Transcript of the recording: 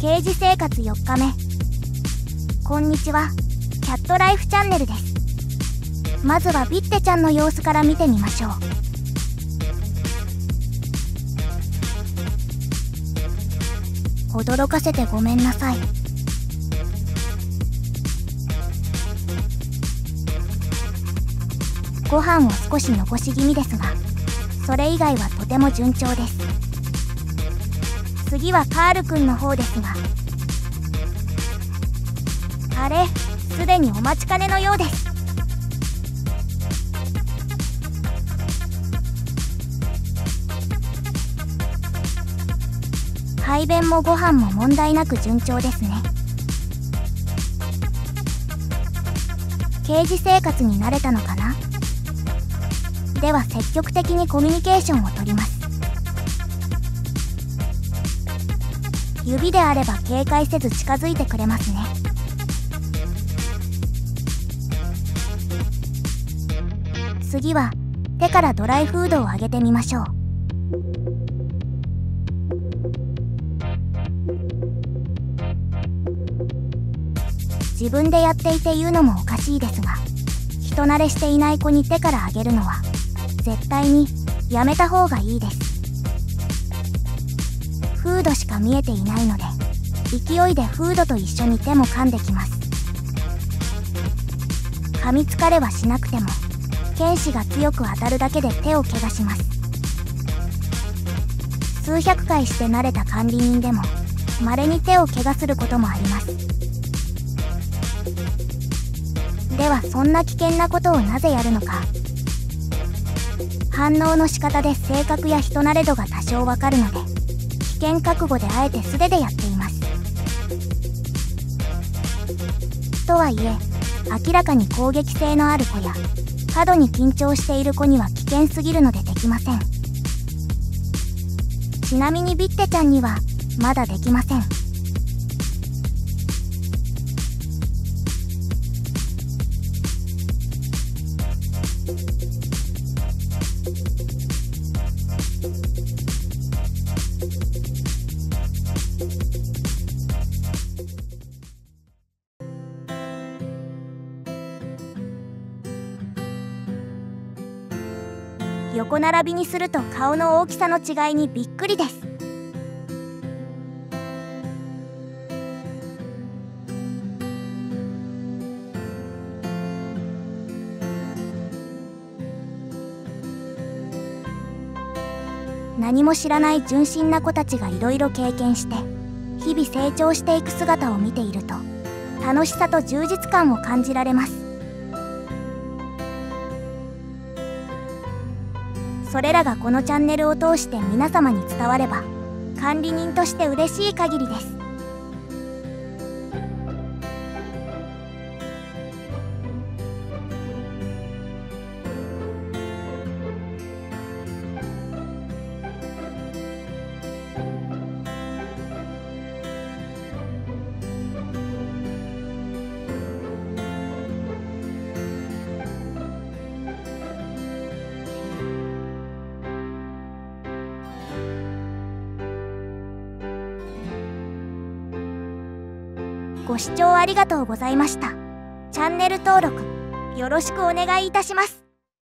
刑事生活4日目。こんにちは。キャットライフチャンネルです。まずはビッテちゃんの様子から見てみましょう。驚かせてごめんなさい。ご飯を少し残し気味ですがそれ以外はとても順調です。次はカールくんの方ですが。あれすでにお待ちかねのようです。排便もご飯も問題なく順調ですね。刑事生活に慣れたのかな？では積極的にコミュニケーションをとります。指であれば警戒せず近づいてくれますね。次は手からドライフードをあげてみましょう。自分でやっていて言うのもおかしいですが人慣れしていない子に手からあげるのは絶対にやめた方がいいです。フードしか見えていないので勢いでフードと一緒に手も噛んできます。噛みつかれはしなくても剣士が強く当たるだけで手を怪我します。数百回して慣れた管理人でも稀に手を怪我することもあります。ではそんな危険なことをなぜやるのか。反応の仕方で性格や人慣れ度が多少わかるので険覚悟であえて素手でやっています。とはいえ明らかに攻撃性のある子や過度に緊張している子には危険すぎるのでできません。ちなみにビッテちゃんにはまだできません。横並びにすると顔の大きさの違いにびっくりです。何も知らない純真な子たちがいろいろ経験して日々成長していく姿を見ていると楽しさと充実感を感じられます。それらがこのチャンネルを通して皆様に伝われば管理人として嬉しい限りです。ご視聴ありがとうございました。チャンネル登録よろしくお願いいたします。